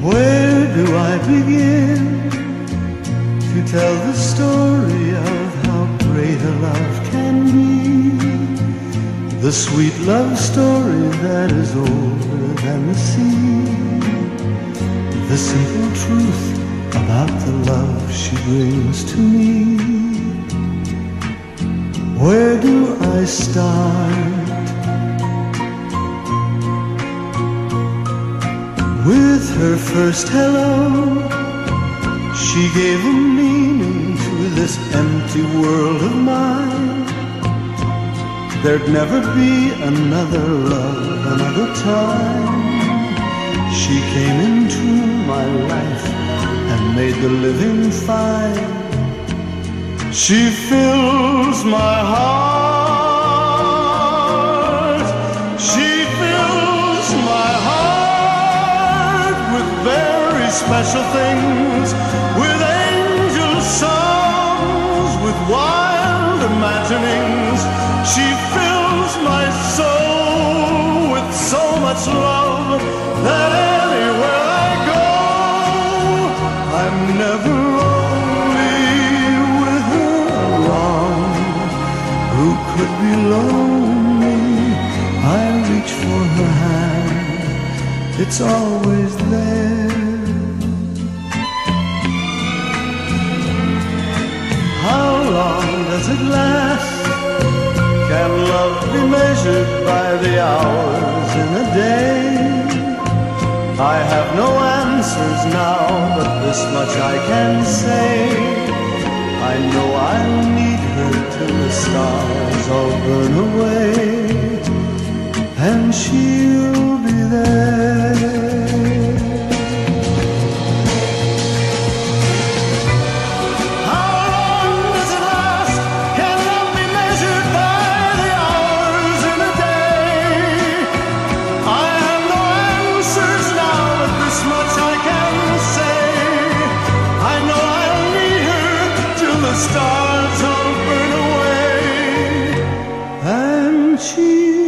Where do I begin to tell the story The sweet love story that is older than the sea. The simple truth about the love she brings to me. Where do I start? With her first hello, she gave a meaning to this empty world of mine. There'd never be another love, another time. She came into my life and made the living fine. She fills my heart. She fills my heart with very special things, with angel songs, with wild imaginings. She so much love that anywhere I go, I'm never lonely with her along. Who could be lonely? I reach for her hand, it's always there. How long does it last? Can love be measured by the hours this much I can say. I know I'll need her till the stars all burn away, and she'll stars all burn away, and she